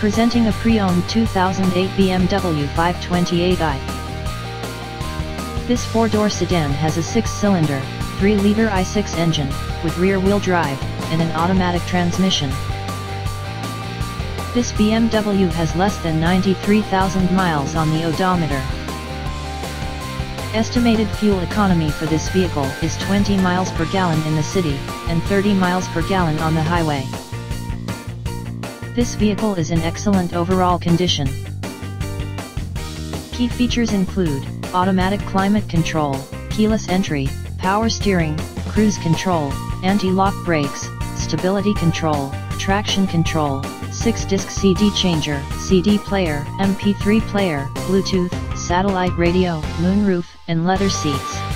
Presenting a pre-owned 2008 BMW 528i. This four-door sedan has a six-cylinder, 3-liter i6 engine, with rear-wheel drive, and an automatic transmission. This BMW has less than 93,000 miles on the odometer. Estimated fuel economy for this vehicle is 20 miles per gallon in the city, and 30 miles per gallon on the highway. This vehicle is in excellent overall condition. Key features include, automatic climate control, keyless entry, power steering, cruise control, anti-lock brakes, stability control, traction control, 6-disc CD changer, CD player, MP3 player, Bluetooth, satellite radio, moonroof, and leather seats.